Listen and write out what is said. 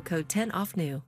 code 10 off new.